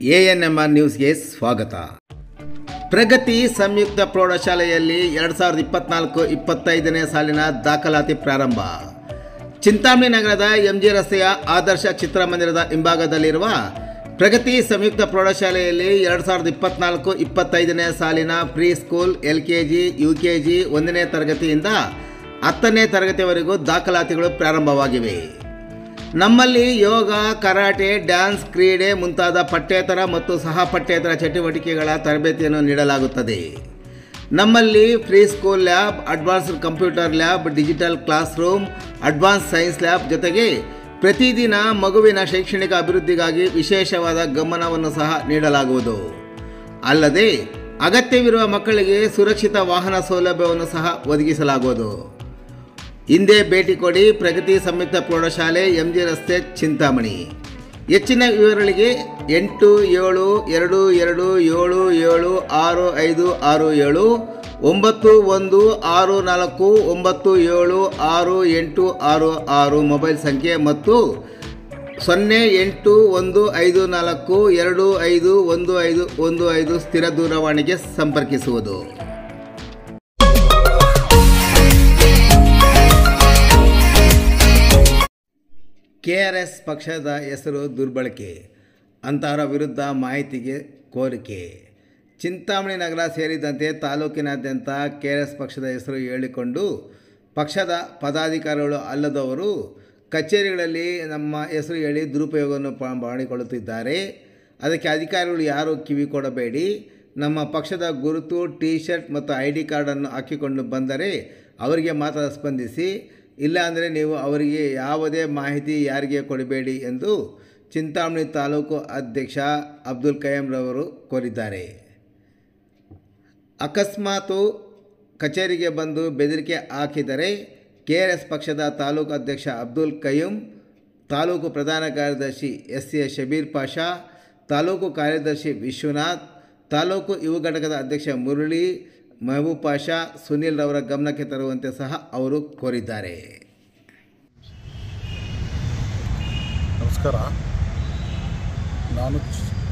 ANMR ನ್ಯೂಸ್ಗೆ ಸ್ವಾಗತ. ಪ್ರಗತಿ ಸಂಯುಕ್ತ ಪ್ರೌಢಶಾಲೆಯಲ್ಲಿ ಎರಡು ಸಾವಿರದ ಇಪ್ಪತ್ನಾಲ್ಕು ಇಪ್ಪತ್ತೈದನೇ ಸಾಲಿನ ದಾಖಲಾತಿ ಪ್ರಾರಂಭ. ಚಿಂತಾಮಣಿ ನಗರದ ಎಂಜಿ ರಸ್ತೆಯ ಆದರ್ಶ ಚಿತ್ರಮಂದಿರದ ಹಿಂಭಾಗದಲ್ಲಿರುವ ಪ್ರಗತಿ ಸಂಯುಕ್ತ ಪ್ರೌಢಶಾಲೆಯಲ್ಲಿ ಎರಡು ಸಾವಿರದ ಇಪ್ಪತ್ನಾಲ್ಕು ಇಪ್ಪತ್ತೈದನೇ ಸಾಲಿನ pre school L K G U K G ಒಂದನೇ ತರಗತಿಯಿಂದ ಹತ್ತನೇ ತರಗತಿವರೆಗೂ ದಾಖಲಾತಿಗಳು ಪ್ರಾರಂಭವಾಗಿವೆ. ನಮ್ಮಲ್ಲಿ ಯೋಗ, ಕರಾಟೆ, ಡ್ಯಾನ್ಸ್ ಕ್ರೀಡೆ ಮುಂತಾದ ಪಠ್ಯೇತರ ಮತ್ತು ಸಹ ಪಠ್ಯೇತರ ಚಟುವಟಿಕೆಗಳ ತರಬೇತಿಯನ್ನು ನೀಡಲಾಗುತ್ತದೆ. ನಮ್ಮಲ್ಲಿ free school lab advanced computer lab digital classroom advanced science lab ಜೊತೆಗೆ ಪ್ರತಿದಿನ ಮಗುವಿನ ಶೈಕ್ಷಣಿಕ ಅಭಿವೃದ್ಧಿಗಾಗಿ ವಿಶೇಷವಾದ ಗಮನವನ್ನು ಸಹ ನೀಡಲಾಗುವುದು. ಅಲ್ಲದೆ ಅಗತ್ಯವಿರುವ ಮಕ್ಕಳಿಗೆ ಸುರಕ್ಷಿತ ವಾಹನ ಸೌಲಭ್ಯವನ್ನು ಸಹ ಒದಗಿಸಲಾಗುವುದು. ಹಿಂದೆ ಭೇಟಿ ಕೊಡಿ ಪ್ರಗತಿ ಸಂಯುಕ್ತ ಪ್ರೌಢಶಾಲೆ ಎಂ ಜಿ ರಸ್ತೆ ಚಿಂತಾಮಣಿ. ಹೆಚ್ಚಿನ ವಿವರಗಳಿಗೆ ಎಂಟು ಏಳು ಎರಡು ಎರಡು ಏಳು ಏಳು ಆರು ಐದು ಆರು ಏಳು, ಒಂಬತ್ತು ಒಂದು ಆರು ನಾಲ್ಕು ಒಂಬತ್ತು ಏಳು ಆರು ಎಂಟು ಆರು ಆರು ಮೊಬೈಲ್ ಸಂಖ್ಯೆ ಮತ್ತು ಸೊನ್ನೆ ಎಂಟು ಒಂದು ಐದು ನಾಲ್ಕು ಎರಡು ಐದು ಒಂದು ಐದು ಒಂದು ಐದು ಸ್ಥಿರ ದೂರವಾಣಿಗೆ ಸಂಪರ್ಕಿಸುವುದು. ಕೆ ಆರ್ ಎಸ್ ಪಕ್ಷದ ಹೆಸರು ದುರ್ಬಳಕೆ, ಅಂತಹವರ ವಿರುದ್ಧ ಮಾಹಿತಿಗೆ ಕೋರಿಕೆ. ಚಿಂತಾಮಣಿ ನಗರ ಸೇರಿದಂತೆ ತಾಲೂಕಿನಾದ್ಯಂತ ಕೆ ಆರ್ ಎಸ್ ಪಕ್ಷದ ಹೆಸರು ಹೇಳಿಕೊಂಡು ಪಕ್ಷದ ಪದಾಧಿಕಾರಿಗಳು ಅಲ್ಲದವರು ಕಚೇರಿಗಳಲ್ಲಿ ನಮ್ಮ ಹೆಸರು ಹೇಳಿ ದುರುಪಯೋಗವನ್ನು ಮಾಡಿಕೊಳ್ಳುತ್ತಿದ್ದಾರೆ. ಅದಕ್ಕೆ ಅಧಿಕಾರಿಗಳು ಯಾರು ಕಿವಿ ಕೊಡಬೇಡಿ. ನಮ್ಮ ಪಕ್ಷದ ಗುರುತು ಟಿ ಶರ್ಟ್ ಮತ್ತು ಐ ಡಿ ಕಾರ್ಡನ್ನು ಹಾಕಿಕೊಂಡು ಬಂದರೆ ಅವರಿಗೆ ಮಾತ್ರ ಸ್ಪಂದಿಸಿ. ಇಲ್ಲಾಂದರೆ ನೀವು ಅವರಿಗೆ ಯಾವುದೇ ಮಾಹಿತಿ ಯಾರಿಗೆ ಕೊಡಬೇಡಿ ಎಂದು ಚಿಂತಾಮಣಿ ತಾಲೂಕು ಅಧ್ಯಕ್ಷ ಅಬ್ದುಲ್ ಕಯಂರವರು ಕೋರಿದ್ದಾರೆ. ಅಕಸ್ಮಾತು ಕಚೇರಿಗೆ ಬಂದು ಬೆದರಿಕೆ ಹಾಕಿದರೆ ಕೆ ಆರ್ ಎಸ್ ಪಕ್ಷದ ತಾಲೂಕು ಅಧ್ಯಕ್ಷ ಅಬ್ದುಲ್ ಕಯ್ಯೂಮ್ ತಾಲೂಕು ಪ್ರಧಾನ ಕಾರ್ಯದರ್ಶಿ ಎಸ್ ಎ ಶಬೀರ್ ಪಾಷಾ, ತಾಲೂಕು ಕಾರ್ಯದರ್ಶಿ ವಿಶ್ವನಾಥ್, ತಾಲೂಕು ಯುವ ಘಟಕದ ಅಧ್ಯಕ್ಷ ಮುರಳಿ ಮೆಹಬೂಬ್ ಪಾಷಾ, ಸುನೀಲ್ ರವರ ಗಮನಕ್ಕೆ ತರುವಂತೆ ಸಹ ಅವರು ಕೋರಿದ್ದಾರೆ. ನಮಸ್ಕಾರ. ನಾನು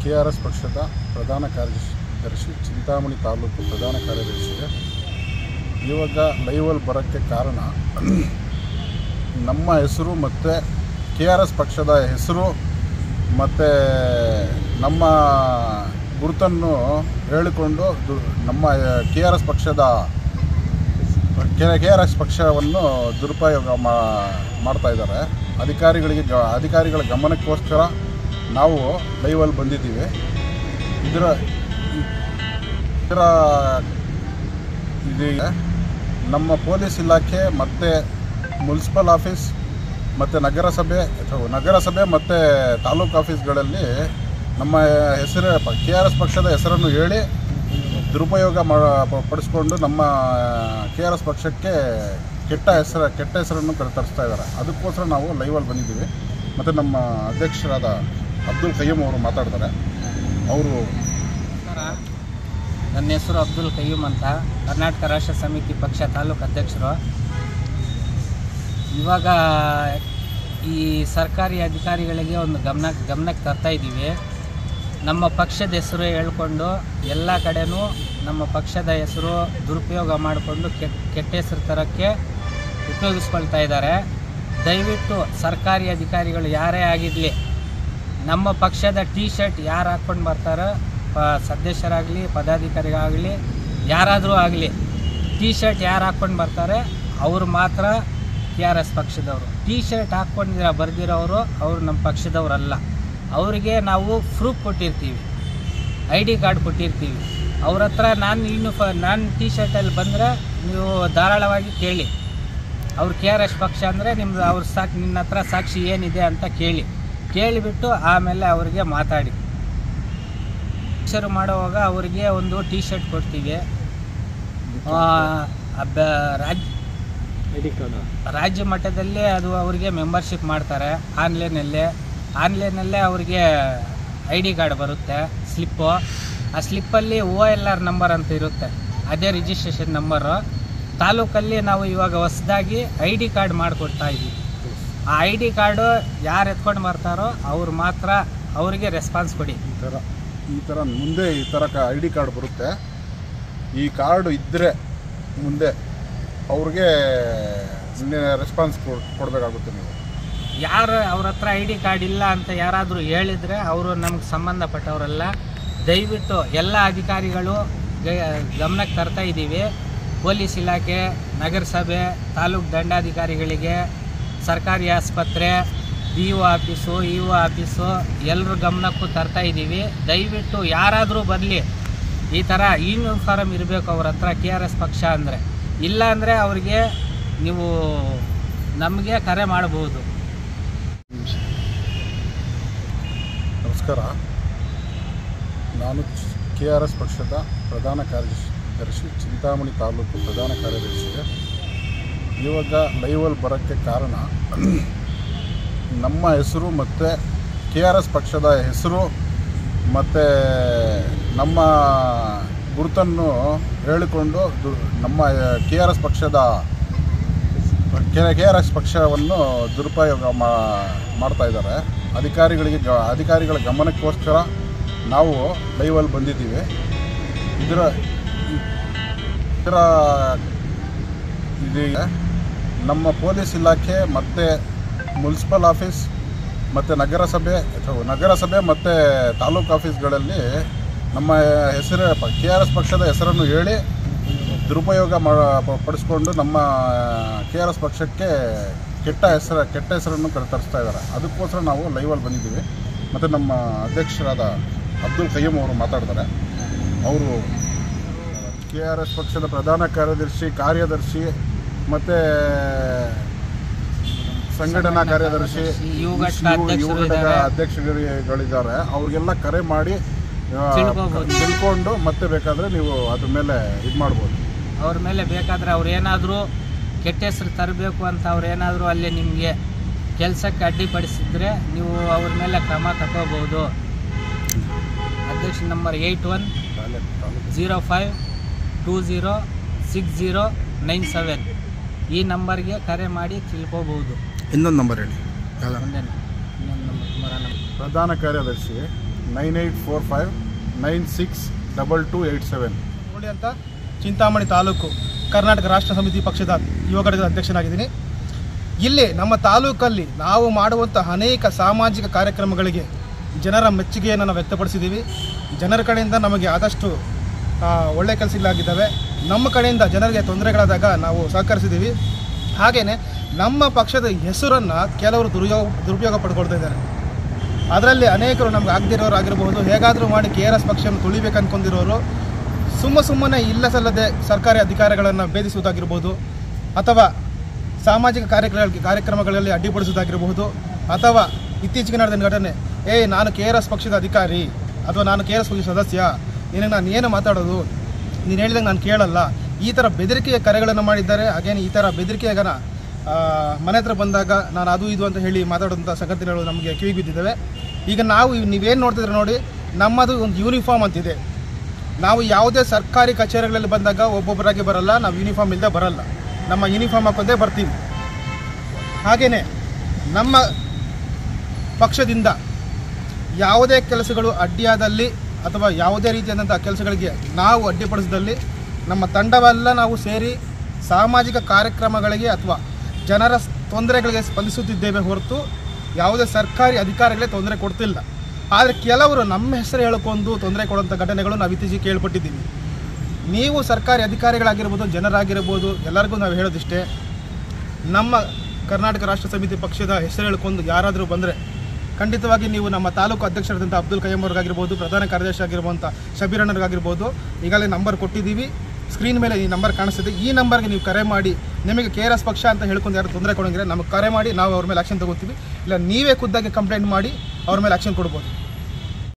ಕೆ ಆರ್ ಎಸ್ ಪಕ್ಷದ ಪ್ರಧಾನ ಕಾರ್ಯದರ್ಶಿ, ಚಿಂತಾಮಣಿ ತಾಲೂಕು ಪ್ರಧಾನ ಕಾರ್ಯದರ್ಶಿಗೆ ಇವಾಗ ಲೈವಲ್ ಬರೋಕ್ಕೆ ಕಾರಣ ನಮ್ಮ ಹೆಸರು ಮತ್ತು ಕೆ ಆರ್ ಎಸ್ ಪಕ್ಷದ ಹೆಸರು ಮತ್ತು ನಮ್ಮ ಗುರುತನ್ನು ಹೇಳಿಕೊಂಡು ನಮ್ಮ ಕೆ ಆರ್ ಎಸ್ ಪಕ್ಷದ, ಕೆ ಕೆ ಆರ್ ಎಸ್ ಪಕ್ಷವನ್ನು ದುರುಪಯೋಗ ಮಾಡ್ತಾ ಇದ್ದಾರೆ. ಅಧಿಕಾರಿಗಳಿಗೆ ಗ, ಅಧಿಕಾರಿಗಳ ಗಮನಕ್ಕೋಸ್ಕರ ನಾವು ಲೈವಲ್ಲಿ ಬಂದಿದ್ದೀವಿ. ಇದರ ಇದರ ಇದೀಗ ನಮ್ಮ ಪೊಲೀಸ್ ಇಲಾಖೆ ಮತ್ತು ಮುನ್ಸಿಪಲ್ ಆಫೀಸ್ ಮತ್ತು ನಗರಸಭೆ, ಅಥವಾ ನಗರಸಭೆ ಮತ್ತು ತಾಲೂಕು ಆಫೀಸ್ಗಳಲ್ಲಿ ನಮ್ಮ ಹೆಸರು ಕೆ ಆರ್ ಎಸ್ ಪಕ್ಷದ ಹೆಸರನ್ನು ಹೇಳಿ ದುರುಪಯೋಗ ಪಡಿಸ್ಕೊಂಡು ನಮ್ಮ, ಕೆ ಆರ್ ಎಸ್ ಪಕ್ಷಕ್ಕೆ ಕೆಟ್ಟ ಹೆಸರು, ಕೆಟ್ಟ ಹೆಸರನ್ನು ತರ- ತರಿಸ್ತಾ ಇದ್ದಾರೆ. ಅದಕ್ಕೋಸ್ಕರ ನಾವು ಲೈವಲ್ಲಿ ಬಂದಿದ್ದೀವಿ. ಮತ್ತು ನಮ್ಮ ಅಧ್ಯಕ್ಷರಾದ ಅಬ್ದುಲ್ ಕಯ್ಯಮ್ ಅವರು ಮಾತಾಡ್ತಾರೆ. ಅವರು ನನ್ನ ಹೆಸರು ಅಬ್ದುಲ್ ಕಯ್ಯೂಮ್ ಅಂತ. ಕರ್ನಾಟಕ ರಾಷ್ಟ್ರ ಸಮಿತಿ ಪಕ್ಷ ತಾಲೂಕು ಅಧ್ಯಕ್ಷರು. ಇವಾಗ ಈ ಸರ್ಕಾರಿ ಅಧಿಕಾರಿಗಳಿಗೆ ಒಂದು ಗಮನ, ಗಮನಕ್ಕೆ ತರ್ತಾ ಇದ್ದೀವಿ. ನಮ್ಮ ಪಕ್ಷದ ಹೆಸರು ಹೇಳ್ಕೊಂಡು ಎಲ್ಲ ಕಡೆನೂ ನಮ್ಮ ಪಕ್ಷದ ಹೆಸರು ದುರುಪಯೋಗ ಮಾಡಿಕೊಂಡು ಕೆಟ್ಟ ಹೆಸರು ತರೋಕ್ಕೆ ಉಪಯೋಗಿಸ್ಕೊಳ್ತಾ ಇದ್ದಾರೆ. ದಯವಿಟ್ಟು ಸರ್ಕಾರಿ ಅಧಿಕಾರಿಗಳು ಯಾರೇ ಆಗಿರಲಿ, ನಮ್ಮ ಪಕ್ಷದ ಟೀ ಶರ್ಟ್ ಯಾರು ಹಾಕ್ಕೊಂಡು ಬರ್ತಾರೋ, ಪ ಸದಸ್ಯರಾಗಲಿ ಪದಾಧಿಕಾರಿಗಾಗಲಿ ಯಾರಾದರೂ ಆಗಲಿ ಟೀ ಶರ್ಟ್ ಯಾರು ಹಾಕ್ಕೊಂಡು ಬರ್ತಾರೆ, ಅವರು ಮಾತ್ರ ಟಿ ಆರ್ ಎಸ್ ಪಕ್ಷದವರು. ಟೀ ಶರ್ಟ್ ಹಾಕ್ಕೊಂಡಿರೋ ಬರ್ದಿರೋರು ಅವರು ನಮ್ಮ ಪಕ್ಷದವರಲ್ಲ. ಅವರಿಗೆ ನಾವು ಪ್ರೂಫ್ ಕೊಟ್ಟಿರ್ತೀವಿ. ಐ ಡಿ ಕಾರ್ಡ್ ಕೊಟ್ಟಿರ್ತೀವಿ. ಅವ್ರ ಹತ್ರ ನಾನು ಯೂನಿಫ ನಾನು ಟೀ ಶರ್ಟಲ್ಲಿ ಬಂದರೆ ನೀವು ಧಾರಾಳವಾಗಿ ಕೇಳಿ. ಅವ್ರ ಕೆ ಆರ್ ಎಸ್ ಪಕ್ಷ ಅಂದರೆ ನಿಮ್ಮದು ಅವ್ರ ಸಾಕ್ ನಿನ್ನ ಹತ್ರ ಸಾಕ್ಷಿ ಏನಿದೆ ಅಂತ ಕೇಳಿ. ಕೇಳಿಬಿಟ್ಟು ಆಮೇಲೆ ಅವರಿಗೆ ಮಾತಾಡಿ. ಶುರು ಮಾಡುವಾಗ ಅವರಿಗೆ ಒಂದು ಟೀ ಶರ್ಟ್ ಕೊಡ್ತೀವಿ ಅಬ್ಬ- ರಾಜ್ಯ ರಾಜ್ಯ ಮಟ್ಟದಲ್ಲಿ ಅದು ಅವರಿಗೆ ಮೆಂಬರ್ಶಿಪ್ ಮಾಡ್ತಾರೆ ಆನ್ಲೈನಲ್ಲೇ ಆನ್ಲೈನಲ್ಲೇ ಅವರಿಗೆ ಐ ಡಿ ಕಾರ್ಡ್ ಬರುತ್ತೆ, ಸ್ಲಿಪ್ಪು. ಆ ಸ್ಲಿಪ್ಪಲ್ಲಿ ಓ ಎಲ್ ಆರ್ ನಂಬರ್ ಅಂತ ಇರುತ್ತೆ. ಅದೇ ರಿಜಿಸ್ಟ್ರೇಷನ್ ನಂಬರು ತಾಲೂಕಲ್ಲಿ ನಾವು ಇವಾಗ ಹೊಸದಾಗಿ ಐ ಡಿ ಕಾರ್ಡ್ ಮಾಡಿಕೊಡ್ತಾ ಇದ್ದೀವಿ. ಆ ಐ ಡಿ ಕಾರ್ಡು ಯಾರು ಎತ್ಕೊಂಡು ಬರ್ತಾರೋ ಅವ್ರು ಮಾತ್ರ ಅವರಿಗೆ ರೆಸ್ಪಾನ್ಸ್ ಕೊಡಿ. ಈ ಥರ ಈ ಥರ ಮುಂದೆ ಈ ಥರ ಐ ಡಿ ಕಾರ್ಡ್ ಬರುತ್ತೆ. ಈ ಕಾರ್ಡು ಇದ್ದರೆ ಮುಂದೆ ಅವ್ರಿಗೆ ರೆಸ್ಪಾನ್ಸ್ ಕೊಡಬೇಕಾಗುತ್ತೆ ನೀವು. ಯಾರು ಅವ್ರ ಹತ್ರ ಐ ಡಿ ಕಾರ್ಡ್ ಇಲ್ಲ ಅಂತ ಯಾರಾದರೂ ಹೇಳಿದರೆ ಅವರು ನಮ್ಗೆ ಸಂಬಂಧಪಟ್ಟವರೆಲ್ಲ ದಯವಿಟ್ಟು ಎಲ್ಲ ಅಧಿಕಾರಿಗಳು ಗಮನಕ್ಕೆ ತರ್ತಾ ಇದ್ದೀವಿ. ಪೊಲೀಸ್ ಇಲಾಖೆ, ನಗರಸಭೆ, ತಾಲೂಕು ದಂಡಾಧಿಕಾರಿಗಳಿಗೆ, ಸರ್ಕಾರಿ ಆಸ್ಪತ್ರೆ B O office, E O office ಎಲ್ಲರ ಗಮನಕ್ಕೂ ತರ್ತಾ ಇದ್ದೀವಿ. ದಯವಿಟ್ಟು ಯಾರಾದರೂ ಬರಲಿ, ಈ ಥರ ಯೂನಿಫಾರ್ಮ್ ಇರಬೇಕು ಅವ್ರ ಹತ್ರ ಕೆ ಆರ್ ಎಸ್ ಪಕ್ಷ ಅಂದರೆ. ಇಲ್ಲ ಅಂದರೆ ಅವ್ರಿಗೆ ನೀವು ನಮಗೆ ಕರೆ ಮಾಡಬಹುದು. ನಮಸ್ಕಾರ. ನಾನು ಕೆ ಆರ್ ಎಸ್ ಪಕ್ಷದ ಪ್ರಧಾನ ಕಾರ್ಯದರ್ಶಿ, ಚಿಂತಾಮಣಿ ತಾಲೂಕು ಪ್ರಧಾನ ಕಾರ್ಯದರ್ಶಿಗೆ ಇವಾಗ ಲೈವಲ್ಲಿ ಬರೋಕ್ಕೆ ಕಾರಣ ನಮ್ಮ ಹೆಸರು ಮತ್ತು ಕೆ ಆರ್ ಎಸ್ ಪಕ್ಷದ ಹೆಸರು ಮತ್ತು ನಮ್ಮ ಗುರುತನ್ನು ಹೇಳಿಕೊಂಡು ನಮ್ಮ ಕೆ ಆರ್ ಎಸ್ ಪಕ್ಷದ ಕೆ ಕೆ ಆರ್ ಎಸ್ ಪಕ್ಷವನ್ನು ದುರುಪಯೋಗ ಮಾಡ್ತಾ ಇದ್ದಾರೆ. ಅಧಿಕಾರಿಗಳಿಗೆ ಗ, ಅಧಿಕಾರಿಗಳ ಗಮನಕ್ಕೋಸ್ಕರ ನಾವು ಲೈವಲ್ಲಿ ಬಂದಿದ್ದೀವಿ. ಇದರ ಇದರ ಇದೀಗ ನಮ್ಮ ಪೊಲೀಸ್ ಇಲಾಖೆ ಮತ್ತು ಮುನ್ಸಿಪಲ್ ಆಫೀಸ್ ಮತ್ತು ನಗರಸಭೆ, ಅಥವಾ ನಗರಸಭೆ ಮತ್ತು ತಾಲೂಕು ಆಫೀಸ್ಗಳಲ್ಲಿ ನಮ್ಮ ಹೆಸರು ಕೆ ಆರ್ ಎಸ್ ಪಕ್ಷದ ಹೆಸರನ್ನು ಹೇಳಿ ದುರುಪಯೋಗ ಪಡಿಸ್ಕೊಂಡು ನಮ್ಮ ಕೆ ಆರ್ ಎಸ್ ಪಕ್ಷಕ್ಕೆ ಕೆಟ್ಟ ಹೆಸರು ಕೆಟ್ಟ ಹೆಸರನ್ನು ಕರೆ ತರಿಸ್ತಾ ಇದ್ದಾರೆ. ಅದಕ್ಕೋಸ್ಕರ ನಾವು ಲೈವಲ್ಲಿ ಬಂದಿದ್ದೀವಿ. ಮತ್ತು ನಮ್ಮ ಅಧ್ಯಕ್ಷರಾದ ಅಬ್ದುಲ್ ಕಯ್ಯಮ್ ಅವರು ಮಾತಾಡ್ತಾರೆ. ಅವರು ಕೆ ಆರ್ ಎಸ್ ಪಕ್ಷದ ಪ್ರಧಾನ ಕಾರ್ಯದರ್ಶಿ ಕಾರ್ಯದರ್ಶಿ ಮತ್ತು ಸಂಘಟನಾ ಕಾರ್ಯದರ್ಶಿ ಯುವ ಘಟಕ ಯುವ- ಯುವ ಅಧ್ಯಕ್ಷರು ಅಧ್ಯಕ್ಷಗಳಿದ್ದಾರೆ ಅವ್ರಿಗೆಲ್ಲ ಕರೆ ಮಾಡಿ. ತಿಳ್ಕೊಂಡು ಮತ್ತೆ ಬೇಕಾದರೆ ನೀವು ಅದ್ರ ಮೇಲೆ ಇದು ಮಾಡ್ಬೋದು. ಅವ್ರ ಮೇಲೆ ಬೇಕಾದರೆ ಅವ್ರು ಏನಾದರೂ ಕೆಟ್ಟ ಹೆಸರು ತರಬೇಕು ಅಂತ ಅವ್ರು ಏನಾದರೂ ಅಲ್ಲಿ ನಿಮಗೆ ಕೆಲಸಕ್ಕೆ ಅಡ್ಡಿಪಡಿಸಿದ್ರೆ ನೀವು ಅವ್ರ ಮೇಲೆ ಕ್ರಮ ತಗೋಬಹುದು ಅಧ್ಯಕ್ಷ number eight one zero five two zero six zero nine seven ಈ ನಂಬರ್ಗೆ ಕರೆ ಮಾಡಿ ತಿಳ್ಕೋಬೋದು. ಇನ್ನೊಂದು ನಂಬರ್ ಹೇಳಿ. ಒಂದೇ ಇನ್ನೊಂದು ನಂಬರ್ ಮರ ನಂಬರ್ ಪ್ರಧಾನ ಕಾರ್ಯದರ್ಶಿ nine eight four five nine six double two eight seven. ನೋಡಿ ಅಂತ ಚಿಂತಾಮಣಿ ತಾಲೂಕು ಕರ್ನಾಟಕ ರಾಷ್ಟ್ರ ಸಮಿತಿ ಪಕ್ಷದ ಯುವ ಘಟಕದ ಅಧ್ಯಕ್ಷನಾಗಿದ್ದೀನಿ. ಇಲ್ಲಿ ನಮ್ಮ ತಾಲೂಕಲ್ಲಿ ನಾವು ಮಾಡುವಂಥ ಅನೇಕ ಸಾಮಾಜಿಕ ಕಾರ್ಯಕ್ರಮಗಳಿಗೆ ಜನರ ಮೆಚ್ಚುಗೆಯನ್ನು ನಾವು ವ್ಯಕ್ತಪಡಿಸಿದ್ದೀವಿ. ಜನರ ಕಡೆಯಿಂದ ನಮಗೆ ಆದಷ್ಟು ಒಳ್ಳೆ ಕೆಲಸಗಳಾಗಿದ್ದಾವೆ. ನಮ್ಮ ಕಡೆಯಿಂದ ಜನರಿಗೆ ತೊಂದರೆಗಳಾದಾಗ ನಾವು ಸಹಕರಿಸಿದ್ದೀವಿ. ಹಾಗೆಯೇ ನಮ್ಮ ಪಕ್ಷದ ಹೆಸರನ್ನು ಕೆಲವರು ದುರುಪಯೋಗ ದುರುಪಯೋಗ ಪಡ್ಕೊಳ್ತಾ ಇದ್ದಾರೆ. ಅದರಲ್ಲಿ ಅನೇಕರು ನಮ್ಗೆ ಆಗದಿರೋರು ಆಗಿರಬಹುದು ಹೇಗಾದರೂ ಮಾಡಿ ಕೆ ಆರ್ ಎಸ್ ಪಕ್ಷವನ್ನು ತುಳಿಬೇಕು ಅಂದ್ಕೊಂಡಿರೋರು ಸುಮ್ಮ ಸುಮ್ಮನೆ ಇಲ್ಲ ಸಲ್ಲದೆ ಸರ್ಕಾರಿ ಅಧಿಕಾರಿಗಳನ್ನು ಭೇದಿಸುವುದಾಗಿರ್ಬೋದು, ಅಥವಾ ಸಾಮಾಜಿಕ ಕಾರ್ಯಕ್ರಮ ಕಾರ್ಯಕ್ರಮಗಳಲ್ಲಿ ಅಡ್ಡಿಪಡಿಸೋದಾಗಿರಬಹುದು ಅಥವಾ ಇತ್ತೀಚೆಗೆ ನಡೆದ ಘಟನೆ, ಏಯ್, ನಾನು ಕೆ ಆರ್ ಎಸ್ ಪಕ್ಷದ ಅಧಿಕಾರಿ, ಅಥವಾ ನಾನು ಕೆ ಆರ್ ಎಸ್ ಪಕ್ಷದ ಸದಸ್ಯ, ನಿನಗೆ ನಾನು ಏನು ಮಾತಾಡೋದು? ನೀನು ಹೇಳಿದಂಗೆ ನಾನು ಕೇಳಲ್ಲ. ಈ ಥರ ಬೆದರಿಕೆಯ ಕರೆಗಳನ್ನು ಮಾಡಿದ್ದಾರೆ. ಹಾಗೇನು ಈ ಥರ ಬೆದರಿಕೆಯಾಗನ ಮನೆ ಹತ್ರ ಬಂದಾಗ ನಾನು ಅದು ಇದು ಅಂತ ಹೇಳಿ ಮಾತಾಡೋಂಥ ಸಂಗತಿಗಳು ನಮಗೆ ಕಿವಿಗೆ ಬಿದ್ದಿದ್ದಾವೆ. ಈಗ ನಾವು ನೀವೇನು ನೋಡ್ತಿದ್ರೆ ನೋಡಿ, ನಮ್ಮದು ಒಂದು ಯೂನಿಫಾರ್ಮ್ ಅಂತಿದೆ. ನಾವು ಯಾವುದೇ ಸರ್ಕಾರಿ ಕಚೇರಿಗಳಲ್ಲಿ ಬಂದಾಗ ಒಬ್ಬೊಬ್ಬರಾಗಿ ಬರಲ್ಲ, ನಾವು ಯೂನಿಫಾರ್ಮ್ ಇಲ್ಲದೆ ಬರಲ್ಲ. ನಮ್ಮ ಯೂನಿಫಾರ್ಮ್ ಹಾಕೊಂಡೇ ಬರ್ತೀವಿ. ಹಾಗೆಯೇ ನಮ್ಮ ಪಕ್ಷದಿಂದ ಯಾವುದೇ ಕೆಲಸಗಳು ಅಡ್ಡಿಯಾದಲ್ಲಿ ಅಥವಾ ಯಾವುದೇ ರೀತಿಯಾದಂಥ ಕೆಲಸಗಳಿಗೆ ನಾವು ಅಡ್ಡಿಪಡಿಸಿದಲ್ಲಿ ನಮ್ಮ ತಂಡವೆಲ್ಲ ನಾವು ಸೇರಿ ಸಾಮಾಜಿಕ ಕಾರ್ಯಕ್ರಮಗಳಿಗೆ ಅಥವಾ ಜನರ ತೊಂದರೆಗಳಿಗೆ ಸ್ಪಂದಿಸುತ್ತಿದ್ದೇವೆ ಹೊರತು ಯಾವುದೇ ಸರ್ಕಾರಿ ಅಧಿಕಾರಿಗಳೇ ತೊಂದರೆ ಕೊಡ್ತಿಲ್ಲ. ಆದರೆ ಕೆಲವರು ನಮ್ಮ ಹೆಸರು ಹೇಳ್ಕೊಂಡು ತೊಂದರೆ ಕೊಡುವಂಥ ಘಟನೆಗಳು ನಾವು ಇತ್ತೀಚೆಗೆ ಕೇಳ್ಪಟ್ಟಿದ್ದೀವಿ. ನೀವು ಸರ್ಕಾರಿ ಅಧಿಕಾರಿಗಳಾಗಿರ್ಬೋದು, ಜನರಾಗಿರ್ಬೋದು, ಎಲ್ಲರಿಗೂ ನಾವು ಹೇಳೋದಿಷ್ಟೇ, ನಮ್ಮ ಕರ್ನಾಟಕ ರಾಷ್ಟ್ರ ಸಮಿತಿ ಪಕ್ಷದ ಹೆಸರು ಹೇಳ್ಕೊಂಡು ಯಾರಾದರೂ ಬಂದರೆ ಖಂಡಿತವಾಗಿ ನೀವು ನಮ್ಮ ತಾಲೂಕು ಅಧ್ಯಕ್ಷರಾದಂಥ ಅಬ್ದುಲ್ ಕಯ್ಯಮ್ ಅವ್ರಿಗಾಗಿರ್ಬೋದು, ಪ್ರಧಾನ ಕಾರ್ಯದರ್ಶಿ ಆಗಿರುವಂಥ ಶಬೀರ್ ಈಗಲೇ ಈಗಾಗಲೇ ನಂಬರ್ ಕೊಟ್ಟಿದ್ದೀವಿ. ಸ್ಕ್ರೀನ್ ಮೇಲೆ ಈ ನಂಬರ್ ಕಾಣಿಸ್ತಿದೆ. ಈ ನಂಬರ್ಗೆ ನೀವು ಕರೆ ಮಾಡಿ, ನಿಮಗೆ ಕೆ ಪಕ್ಷ ಅಂತ ಹೇಳ್ಕೊಂಡು ಯಾರು ತೊಂದರೆ ಕೊಡೋಂಗಿದ್ರೆ ನಮಗೆ ಕರೆ ಮಾಡಿ ನಾವು ಅವ್ರ ಮೇಲೆ ಆ್ಯಕ್ಷನ್ ತಗೋತೀವಿ. ಇಲ್ಲ, ನೀವೇ ಖುದ್ದಾಗಿ ಕಂಪ್ಲೇಂಟ್ ಮಾಡಿ ಅವ್ರ ಮೇಲೆ ಆ್ಯಕ್ಷನ್ ಕೊಡ್ಬೋದು.